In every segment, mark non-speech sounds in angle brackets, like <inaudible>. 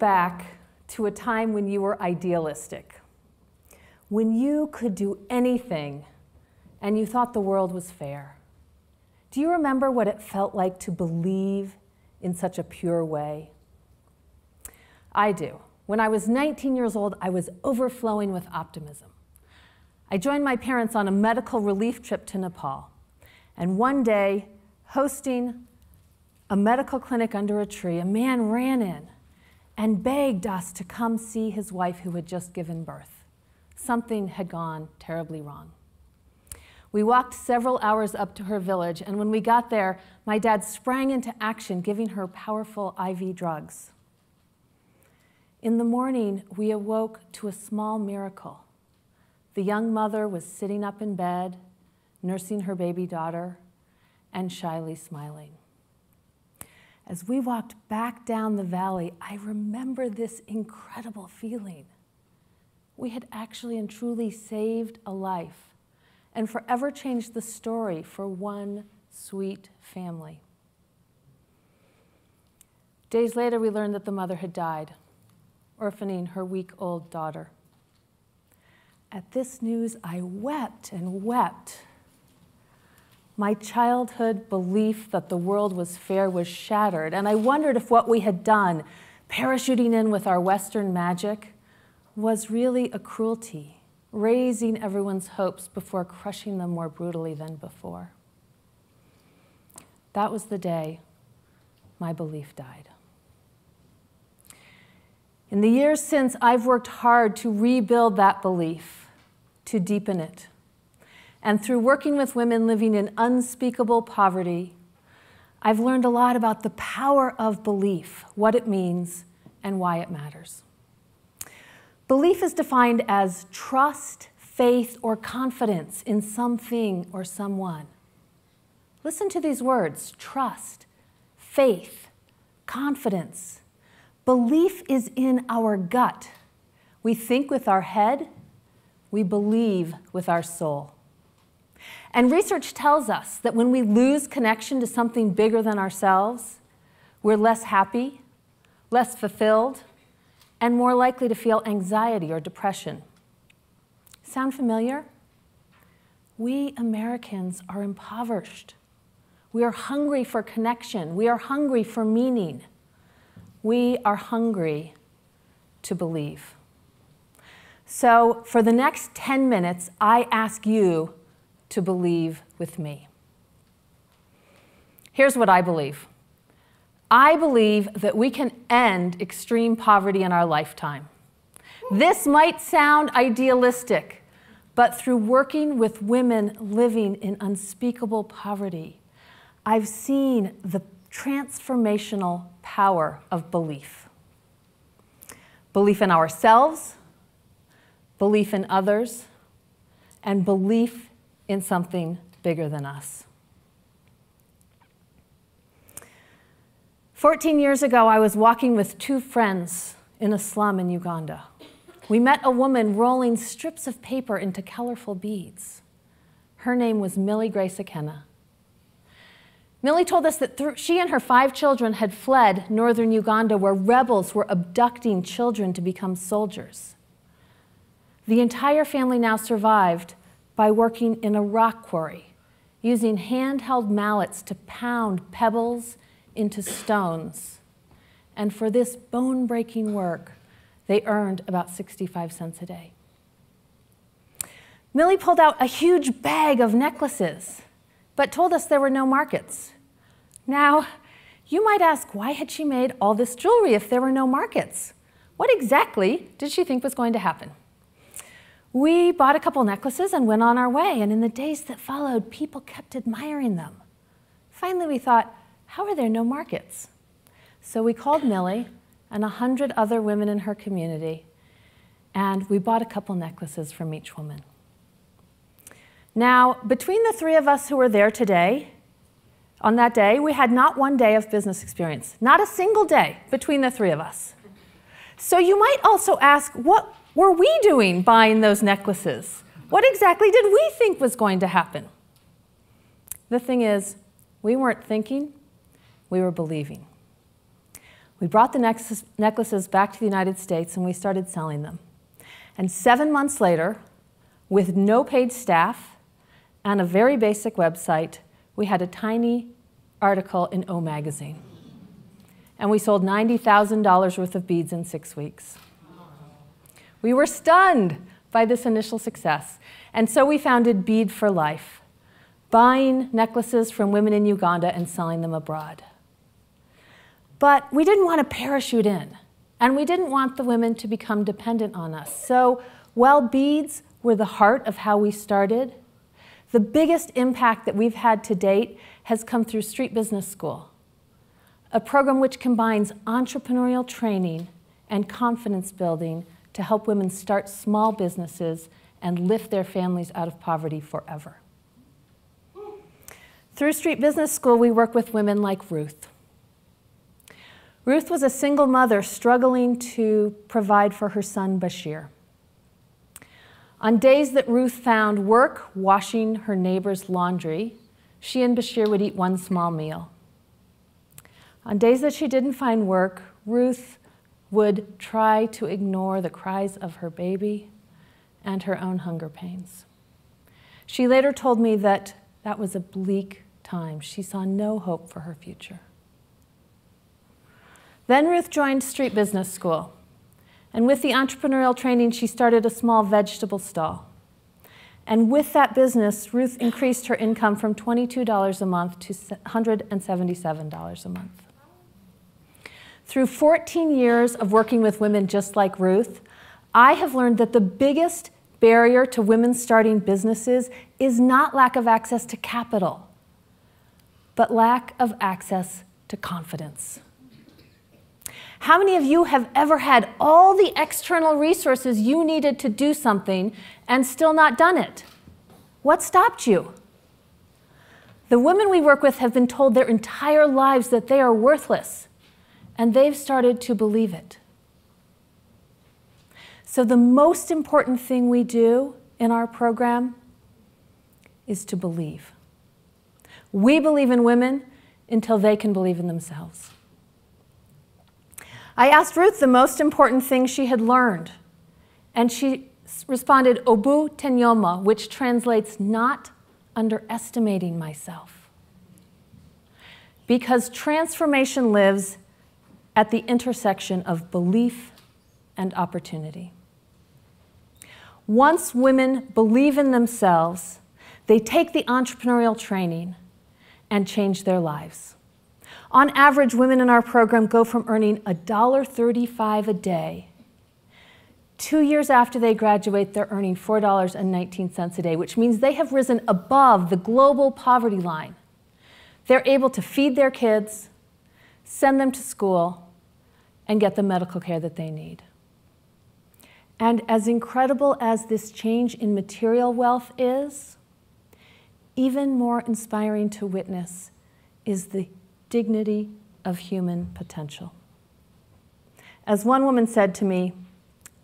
back to a time when you were idealistic, when you could do anything and you thought the world was fair. Do you remember what it felt like to believe in such a pure way? I do. When I was 19 years old, I was overflowing with optimism. I joined my parents on a medical relief trip to Nepal. And one day, hosting a medical clinic under a tree, a man ran in and begged us to come see his wife who had just given birth. Something had gone terribly wrong. We walked several hours up to her village, and when we got there, my dad sprang into action, giving her powerful IV drugs. In the morning, we awoke to a small miracle. The young mother was sitting up in bed, nursing her baby daughter, and shyly smiling. As we walked back down the valley, I remember this incredible feeling. We had actually and truly saved a life and forever changed the story for one sweet family. Days later, we learned that the mother had died, orphaning her week old daughter. At this news, I wept and wept. My childhood belief that the world was fair was shattered, and I wondered if what we had done, parachuting in with our Western magic, was really a cruelty, raising everyone's hopes before crushing them more brutally than before. That was the day my belief died. In the years since, I've worked hard to rebuild that belief to deepen it. And through working with women living in unspeakable poverty, I've learned a lot about the power of belief, what it means, and why it matters. Belief is defined as trust, faith, or confidence in something or someone. Listen to these words trust, faith, confidence. Belief is in our gut. We think with our head we believe with our soul. And research tells us that when we lose connection to something bigger than ourselves, we're less happy, less fulfilled, and more likely to feel anxiety or depression. Sound familiar? We Americans are impoverished. We are hungry for connection. We are hungry for meaning. We are hungry to believe. So, for the next 10 minutes, I ask you to believe with me. Here's what I believe I believe that we can end extreme poverty in our lifetime. This might sound idealistic, but through working with women living in unspeakable poverty, I've seen the transformational power of belief. Belief in ourselves belief in others, and belief in something bigger than us. 14 years ago, I was walking with two friends in a slum in Uganda. We met a woman rolling strips of paper into colorful beads. Her name was Millie Grace Akena. Millie told us that she and her five children had fled northern Uganda where rebels were abducting children to become soldiers. The entire family now survived by working in a rock quarry, using handheld mallets to pound pebbles into stones. And for this bone breaking work, they earned about 65 cents a day. Millie pulled out a huge bag of necklaces, but told us there were no markets. Now, you might ask, why had she made all this jewelry if there were no markets? What exactly did she think was going to happen? We bought a couple necklaces and went on our way, and in the days that followed, people kept admiring them. Finally, we thought, how are there no markets? So we called Millie and a hundred other women in her community, and we bought a couple necklaces from each woman. Now, between the three of us who were there today, on that day, we had not one day of business experience, not a single day between the three of us. So you might also ask, what were we doing buying those necklaces? What exactly did we think was going to happen? The thing is, we weren't thinking, we were believing. We brought the necklaces back to the United States and we started selling them. And seven months later, with no paid staff and a very basic website, we had a tiny article in O Magazine. And we sold $90,000 worth of beads in six weeks. We were stunned by this initial success. And so we founded Bead for Life, buying necklaces from women in Uganda and selling them abroad. But we didn't want to parachute in, and we didn't want the women to become dependent on us. So while beads were the heart of how we started, the biggest impact that we've had to date has come through Street Business School, a program which combines entrepreneurial training and confidence building to help women start small businesses and lift their families out of poverty forever. Through Street Business School, we work with women like Ruth. Ruth was a single mother struggling to provide for her son Bashir. On days that Ruth found work washing her neighbor's laundry, she and Bashir would eat one small meal. On days that she didn't find work, Ruth would try to ignore the cries of her baby and her own hunger pains. She later told me that that was a bleak time. She saw no hope for her future. Then Ruth joined Street Business School. And with the entrepreneurial training, she started a small vegetable stall. And with that business, Ruth increased her income from $22 a month to $177 a month. Through 14 years of working with women just like Ruth, I have learned that the biggest barrier to women starting businesses is not lack of access to capital, but lack of access to confidence. How many of you have ever had all the external resources you needed to do something and still not done it? What stopped you? The women we work with have been told their entire lives that they are worthless, and they've started to believe it. So, the most important thing we do in our program is to believe. We believe in women until they can believe in themselves. I asked Ruth the most important thing she had learned, and she responded, Obu Tenyoma, which translates not underestimating myself. Because transformation lives at the intersection of belief and opportunity. Once women believe in themselves, they take the entrepreneurial training and change their lives. On average, women in our program go from earning $1.35 a day. Two years after they graduate, they're earning $4.19 a day, which means they have risen above the global poverty line. They're able to feed their kids, send them to school, and get the medical care that they need. And as incredible as this change in material wealth is, even more inspiring to witness is the dignity of human potential. As one woman said to me,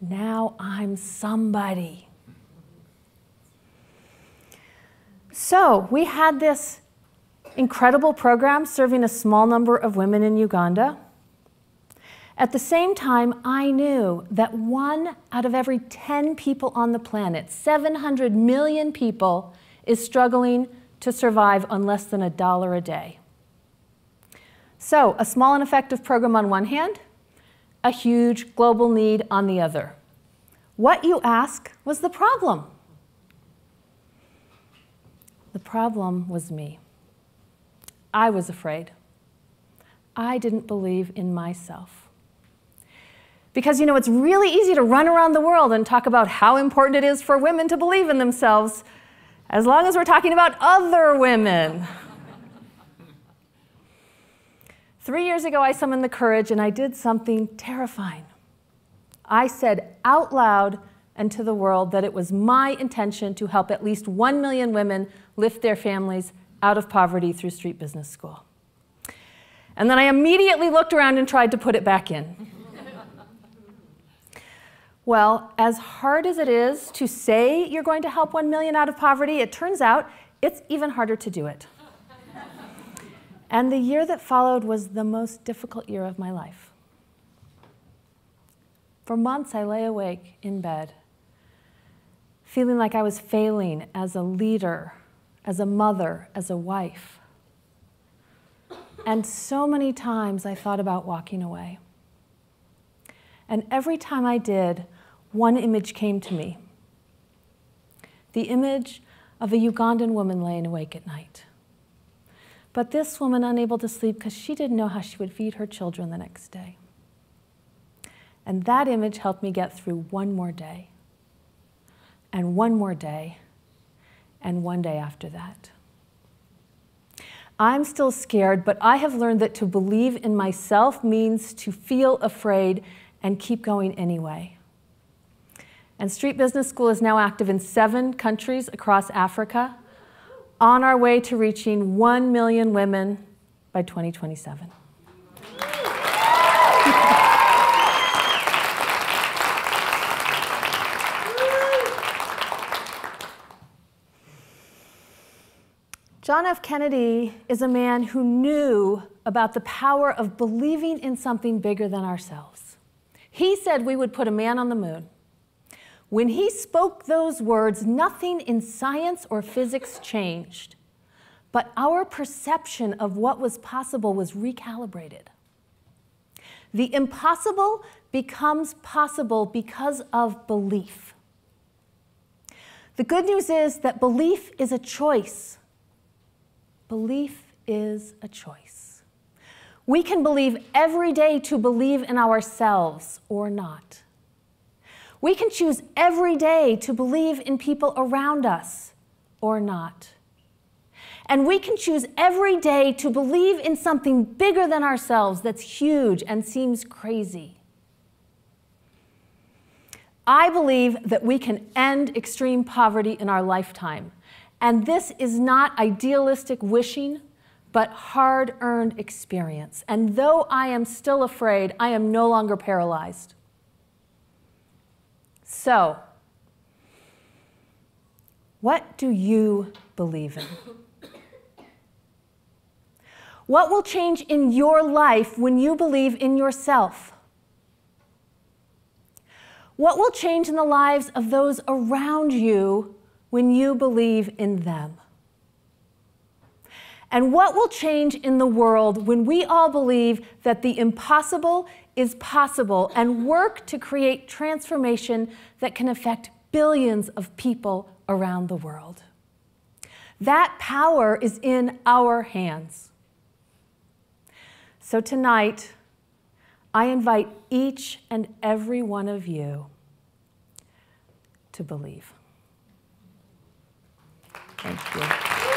now I'm somebody. So we had this incredible program serving a small number of women in Uganda. At the same time, I knew that one out of every 10 people on the planet, 700 million people, is struggling to survive on less than a dollar a day. So, a small and effective program on one hand, a huge global need on the other. What you ask was the problem. The problem was me. I was afraid. I didn't believe in myself. Because, you know, it's really easy to run around the world and talk about how important it is for women to believe in themselves, as long as we're talking about other women. Three years ago, I summoned the courage and I did something terrifying. I said out loud and to the world that it was my intention to help at least one million women lift their families out of poverty through Street Business School. And then I immediately looked around and tried to put it back in. Well, as hard as it is to say you're going to help one million out of poverty, it turns out it's even harder to do it. And the year that followed was the most difficult year of my life. For months, I lay awake in bed, feeling like I was failing as a leader, as a mother, as a wife. And so many times I thought about walking away. And every time I did, one image came to me the image of a Ugandan woman laying awake at night. But this woman unable to sleep because she didn't know how she would feed her children the next day. And that image helped me get through one more day, and one more day, and one day after that. I'm still scared, but I have learned that to believe in myself means to feel afraid and keep going anyway. And Street Business School is now active in seven countries across Africa, on our way to reaching 1 million women by 2027. John F. Kennedy is a man who knew about the power of believing in something bigger than ourselves. He said we would put a man on the moon. When he spoke those words, nothing in science or physics changed, but our perception of what was possible was recalibrated. The impossible becomes possible because of belief. The good news is that belief is a choice. Belief is a choice. We can believe every day to believe in ourselves or not. We can choose every day to believe in people around us or not. And we can choose every day to believe in something bigger than ourselves that's huge and seems crazy. I believe that we can end extreme poverty in our lifetime and this is not idealistic wishing, but hard earned experience. And though I am still afraid, I am no longer paralyzed. So, what do you believe in? <coughs> What will change in your life when you believe in yourself? What will change in the lives of those around you when you believe in them? And what will change in the world when we all believe that the impossible is possible and work to create transformation that can affect billions of people around the world? That power is in our hands. So tonight, I invite each and every one of you to believe. Thank you.